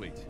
Transformation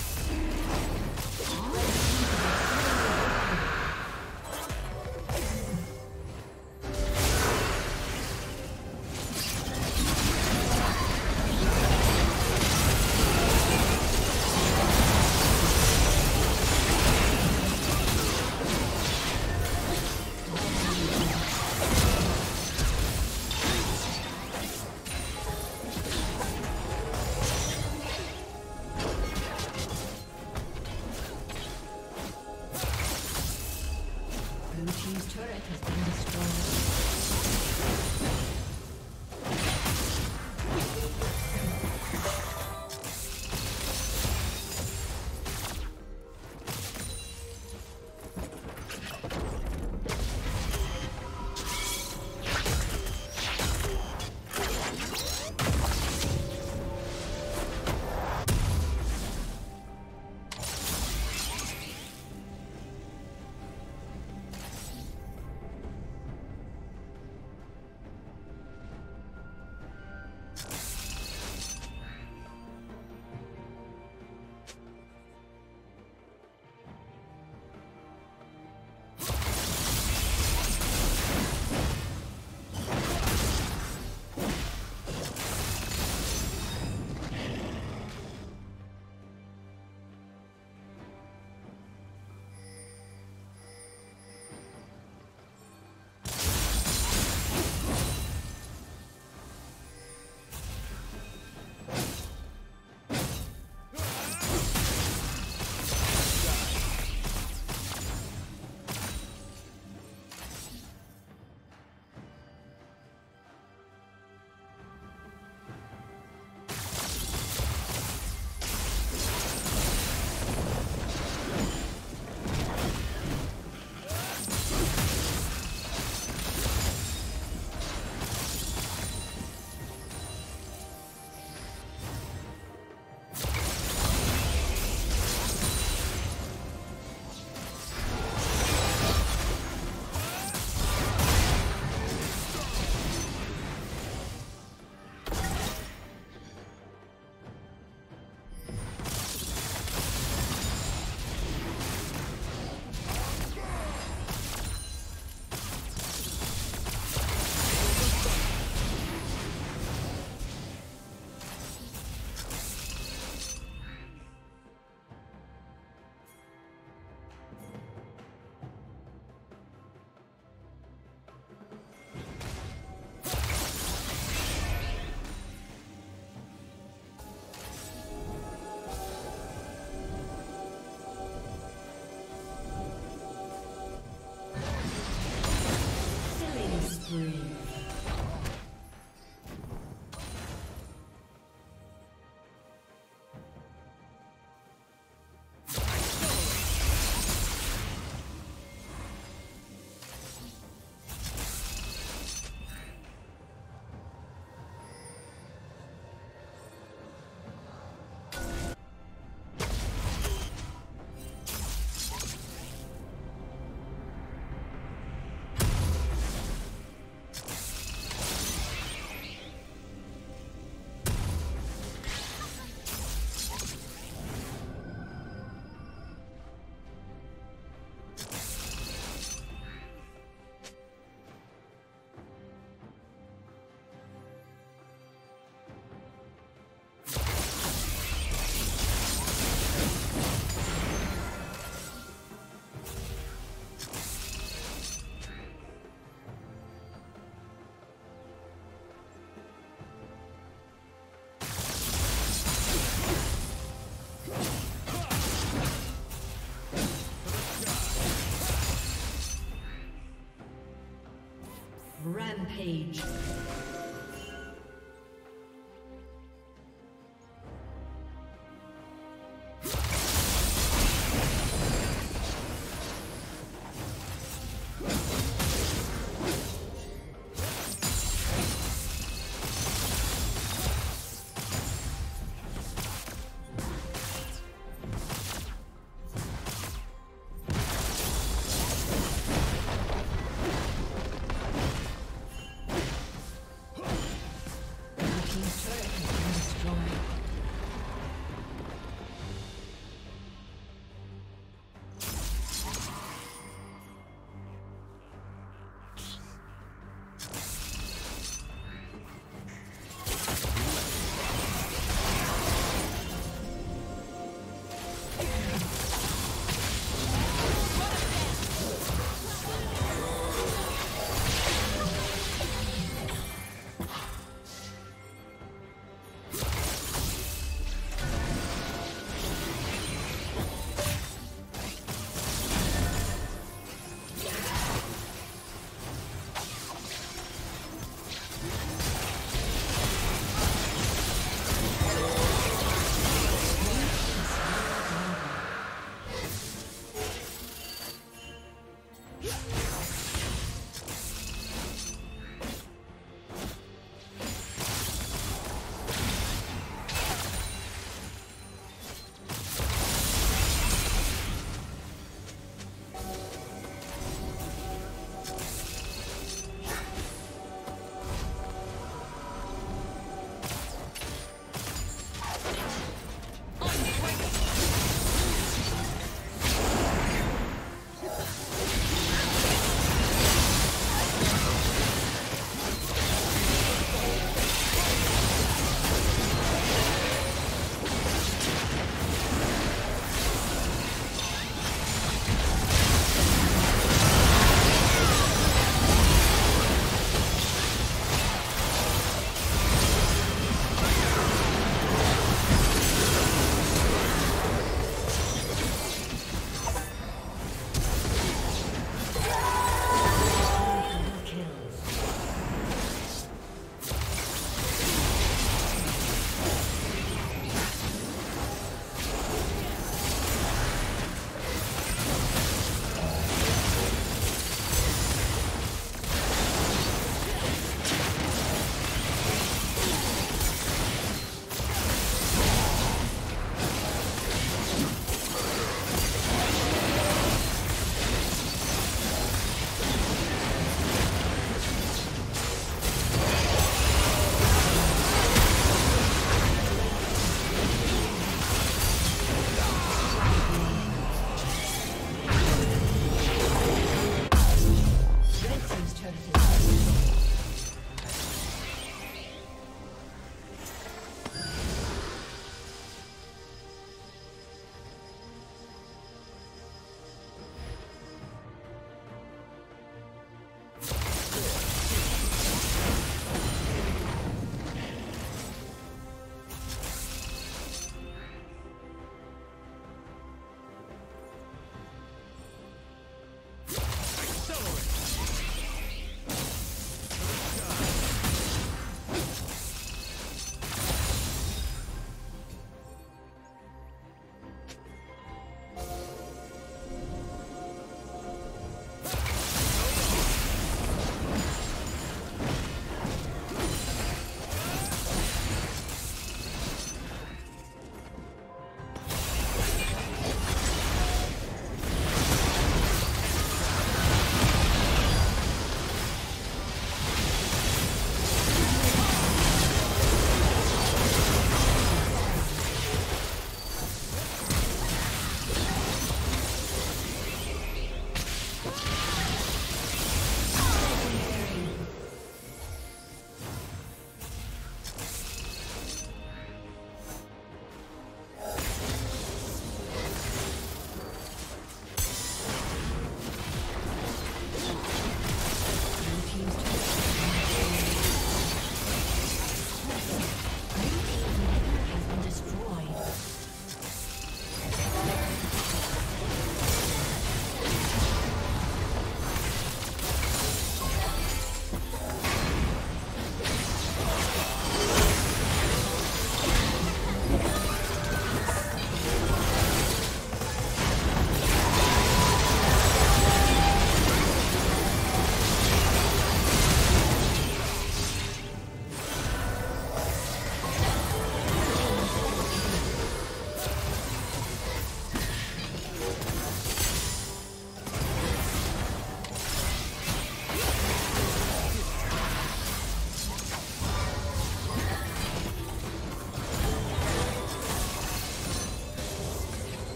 Rampage.